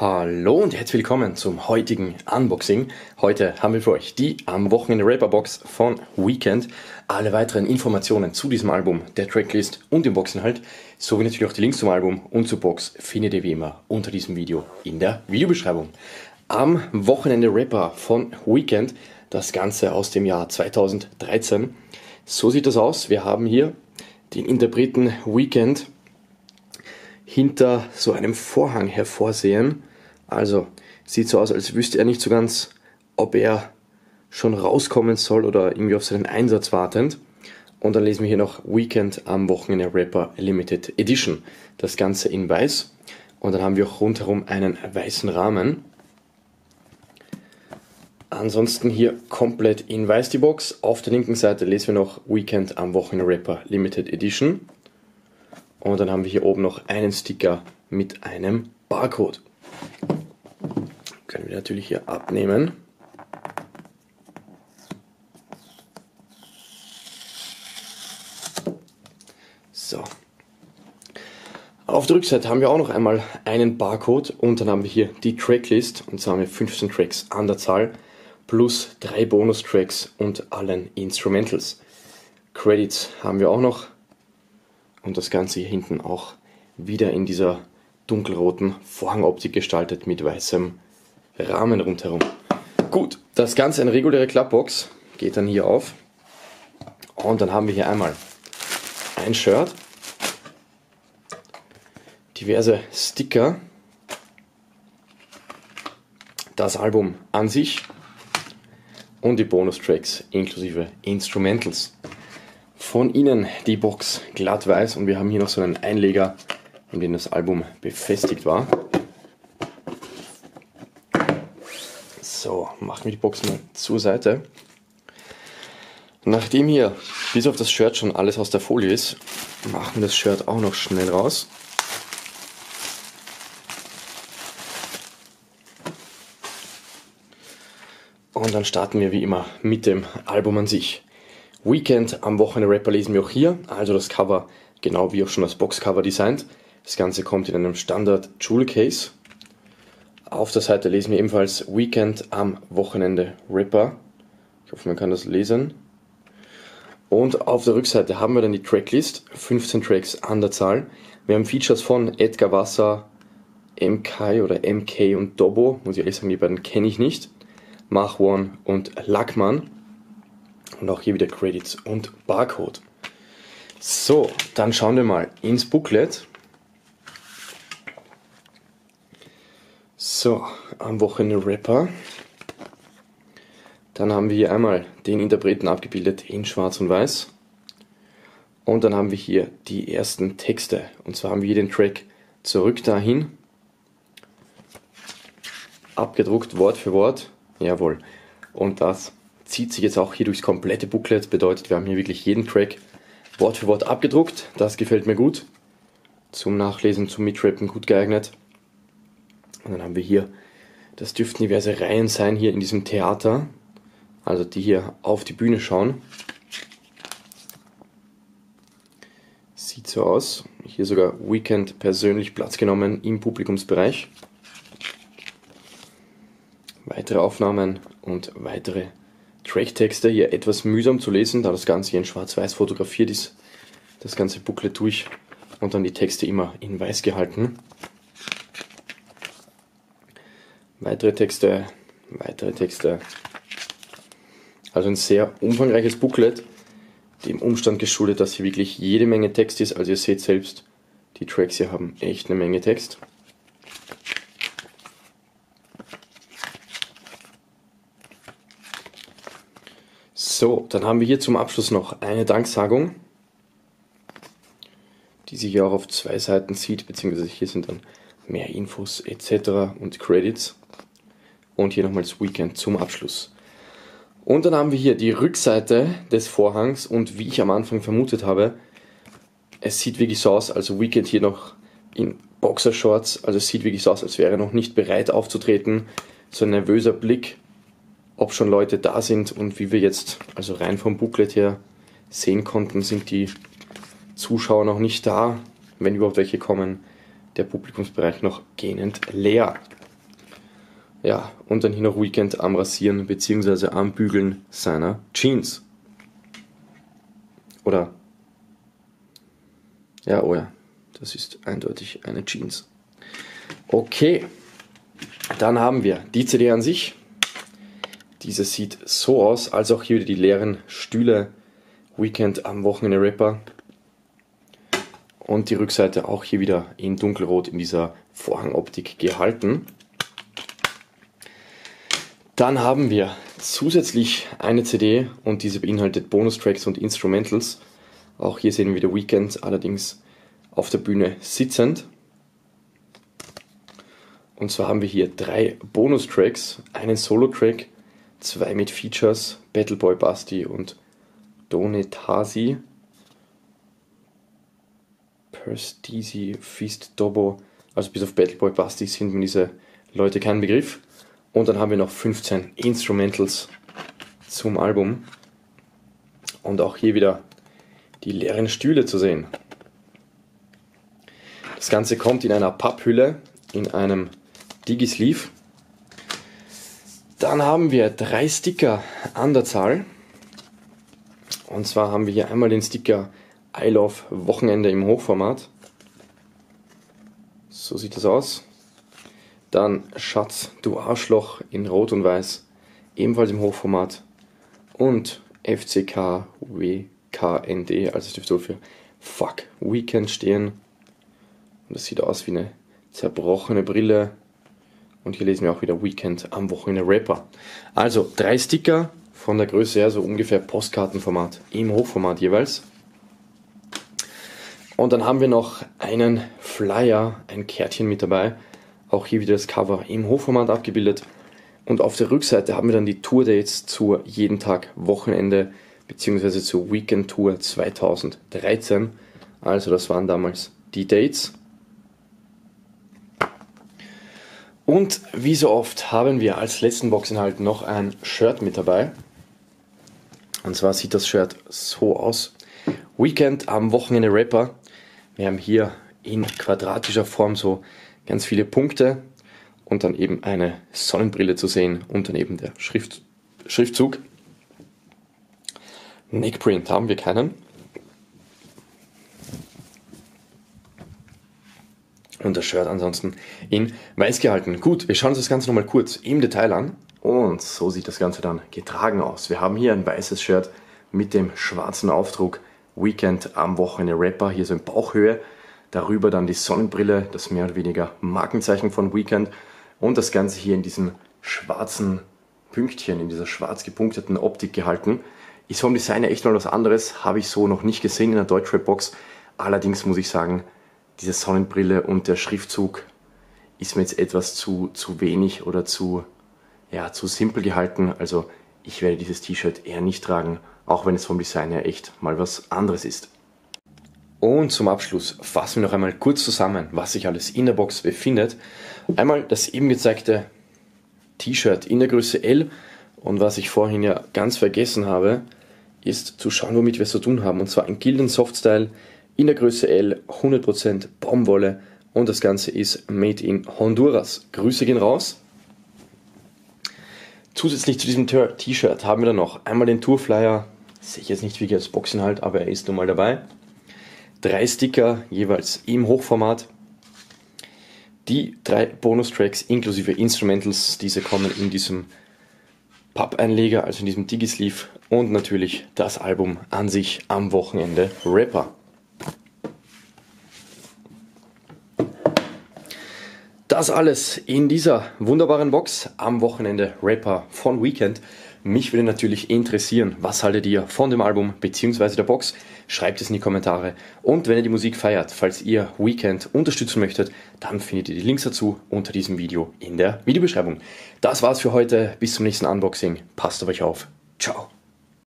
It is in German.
Hallo und herzlich willkommen zum heutigen Unboxing. Heute haben wir für euch die am Wochenende Rapper Box von Weekend. Alle weiteren Informationen zu diesem Album, der Tracklist und dem Boxinhalt, sowie natürlich auch die Links zum Album und zur Box findet ihr wie immer unter diesem Video in der Videobeschreibung. Am Wochenende Rapper von Weekend, das Ganze aus dem Jahr 2013. So sieht das aus. Wir haben hier den Interpreten Weekend hinter so einem Vorhang hervorsehen. Also sieht so aus, als wüsste er nicht so ganz, ob er schon rauskommen soll oder irgendwie auf seinen Einsatz wartend. Und dann lesen wir hier noch Weekend am Wochenende Rapper Limited Edition. Das Ganze in weiß. Und dann haben wir auch rundherum einen weißen Rahmen. Ansonsten hier komplett in weiß die Box. Auf der linken Seite lesen wir noch Weekend am Wochenende Rapper Limited Edition. Und dann haben wir hier oben noch einen Sticker mit einem Barcode. Können wir natürlich hier abnehmen. So. Auf der Rückseite haben wir auch noch einmal einen Barcode und dann haben wir hier die Tracklist und zwar haben wir 15 Tracks an der Zahl plus drei Bonustracks und allen Instrumentals. Credits haben wir auch noch und das Ganze hier hinten auch wieder in dieser dunkelroten Vorhangoptik gestaltet mit weißem Rahmen rundherum. Gut, das Ganze eine reguläre Klappbox, geht dann hier auf und dann haben wir hier einmal ein Shirt, diverse Sticker, das Album an sich und die Bonustracks inklusive Instrumentals. Von innen die Box glatt weiß und wir haben hier noch so einen Einleger, in dem das Album befestigt war. So, machen wir die Box mal zur Seite. Nachdem hier bis auf das Shirt schon alles aus der Folie ist, machen wir das Shirt auch noch schnell raus. Und dann starten wir wie immer mit dem Album an sich. Weekend am Wochenende Rapper lesen wir auch hier, also das Cover genau wie auch schon das Boxcover designt. Das Ganze kommt in einem Standard Jewel Case. Auf der Seite lesen wir ebenfalls Weekend am Wochenende Rapper. Ich hoffe, man kann das lesen. Und auf der Rückseite haben wir dann die Tracklist, 15 Tracks an der Zahl. Wir haben Features von Edgar Wasser, MK oder MK und Dobo, muss ich ehrlich sagen, die beiden kenne ich nicht. Mach One und Lackmann. Und auch hier wieder Credits und Barcode. So, dann schauen wir mal ins Booklet. So, am Wochenende Rapper. Dann haben wir hier einmal den Interpreten abgebildet in Schwarz und Weiß. Und dann haben wir hier die ersten Texte. Und zwar haben wir hier den Track Zurück dahin. Abgedruckt Wort für Wort. Jawohl. Und das zieht sich jetzt auch hier durchs komplette Booklet. Bedeutet, wir haben hier wirklich jeden Track Wort für Wort abgedruckt. Das gefällt mir gut. Zum Nachlesen, zum Mitrappen gut geeignet. Und dann haben wir hier, das dürften diverse Reihen sein hier in diesem Theater. Also die hier auf die Bühne schauen. Sieht so aus. Hier sogar Weekend persönlich Platz genommen im Publikumsbereich. Weitere Aufnahmen und weitere Tracktexte hier etwas mühsam zu lesen, da das Ganze hier in schwarz-weiß fotografiert ist. Das ganze Booklet durch und dann die Texte immer in weiß gehalten. Weitere Texte, weitere Texte. Also ein sehr umfangreiches Booklet, dem Umstand geschuldet, dass hier wirklich jede Menge Text ist. Also ihr seht selbst, die Tracks hier haben echt eine Menge Text. So, dann haben wir hier zum Abschluss noch eine Danksagung, die sich hier auch auf zwei Seiten sieht, beziehungsweise hier sind dann mehr Infos etc. und Credits. Und hier nochmals Weekend zum Abschluss. Und dann haben wir hier die Rückseite des Vorhangs und wie ich am Anfang vermutet habe, es sieht wirklich so aus, also Weekend hier noch in Boxershorts, also es sieht wirklich so aus, als wäre er noch nicht bereit aufzutreten. So ein nervöser Blick ob schon Leute da sind und wie wir jetzt, also rein vom Booklet her, sehen konnten, sind die Zuschauer noch nicht da. Wenn überhaupt welche kommen, der Publikumsbereich noch gähnend leer. Ja, und dann hier noch Weekend am Rasieren bzw. am Bügeln seiner Jeans. Oder? Ja, oh ja, das ist eindeutig eine Jeans. Okay, dann haben wir die CD an sich. Diese sieht so aus, als auch hier wieder die leeren Stühle. Weekend am Wochenende Rapper. Und die Rückseite auch hier wieder in dunkelrot in dieser Vorhangoptik gehalten. Dann haben wir zusätzlich eine CD und diese beinhaltet Bonustracks und Instrumentals. Auch hier sehen wir The Weekend allerdings auf der Bühne sitzend. Und zwar haben wir hier drei Bonustracks, einen Solo-Track, zwei mit Features, Battleboy Basti und Donetasi. Perstisi, Feast Dobo, also bis auf Battleboy Basti sind mir diese Leute kein Begriff. Und dann haben wir noch 15 Instrumentals zum Album. Und auch hier wieder die leeren Stühle zu sehen. Das Ganze kommt in einer Papphülle, in einem Digisleeve. Dann haben wir drei Sticker an der Zahl. Und zwar haben wir hier einmal den Sticker I Love Wochenende im Hochformat. So sieht das aus. Dann Schatz, du Arschloch in Rot und Weiß, ebenfalls im Hochformat. Und FCK WKND, also dürfte für Fuck Weekend stehen. Und das sieht aus wie eine zerbrochene Brille. Und hier lesen wir auch wieder Weekend am Wochenende Rapper. Also drei Sticker von der Größe her, so ungefähr Postkartenformat im Hochformat jeweils. Und dann haben wir noch einen Flyer, ein Kärtchen mit dabei. Auch hier wieder das Cover im Hochformat abgebildet. Und auf der Rückseite haben wir dann die Tourdates zur jeden Tag Wochenende bzw. zur Weekend Tour 2013. Also das waren damals die Dates. Und wie so oft haben wir als letzten Boxinhalt noch ein Shirt mit dabei. Und zwar sieht das Shirt so aus. Weekend am Wochenende Rapper. Wir haben hier in quadratischer Form so ganz viele Punkte und dann eben eine Sonnenbrille zu sehen und dann eben der Schrift, Schriftzug. Neckprint haben wir keinen. Und das Shirt ansonsten in weiß gehalten. Gut, wir schauen uns das Ganze nochmal kurz im Detail an. Und so sieht das Ganze dann getragen aus. Wir haben hier ein weißes Shirt mit dem schwarzen Aufdruck Weekend am Wochenende Rapper, hier so in Bauchhöhe. Darüber dann die Sonnenbrille, das mehr oder weniger Markenzeichen von Weekend. Und das Ganze hier in diesem schwarzen Pünktchen, in dieser schwarz gepunkteten Optik gehalten. Ist vom Design echt mal was anderes, habe ich so noch nicht gesehen in der Deutschrap-Box. Allerdings muss ich sagen, diese Sonnenbrille und der Schriftzug ist mir jetzt etwas zu, zu wenig oder zu, ja, zu simpel gehalten. Also ich werde dieses T-Shirt eher nicht tragen auch wenn es vom Design her echt mal was anderes ist. Und zum Abschluss fassen wir noch einmal kurz zusammen, was sich alles in der Box befindet. Einmal das eben gezeigte T-Shirt in der Größe L und was ich vorhin ja ganz vergessen habe, ist zu schauen, womit wir es zu tun haben. Und zwar ein Gilden Softstyle in der Größe L, 100% Baumwolle und das Ganze ist made in Honduras. Grüße gehen raus. Zusätzlich zu diesem T-Shirt haben wir dann noch einmal den Tourflyer Sehe ich jetzt nicht wirklich als Boxinhalt, aber er ist nun mal dabei. Drei Sticker jeweils im Hochformat. Die drei Bonustracks inklusive Instrumentals, diese kommen in diesem Pappeinleger, also in diesem Digisleeve und natürlich das Album an sich am Wochenende Rapper. Das alles in dieser wunderbaren Box am Wochenende Rapper von Weekend. Mich würde natürlich interessieren, was haltet ihr von dem Album bzw. der Box? Schreibt es in die Kommentare. Und wenn ihr die Musik feiert, falls ihr Weekend unterstützen möchtet, dann findet ihr die Links dazu unter diesem Video in der Videobeschreibung. Das war's für heute. Bis zum nächsten Unboxing. Passt auf euch auf. Ciao.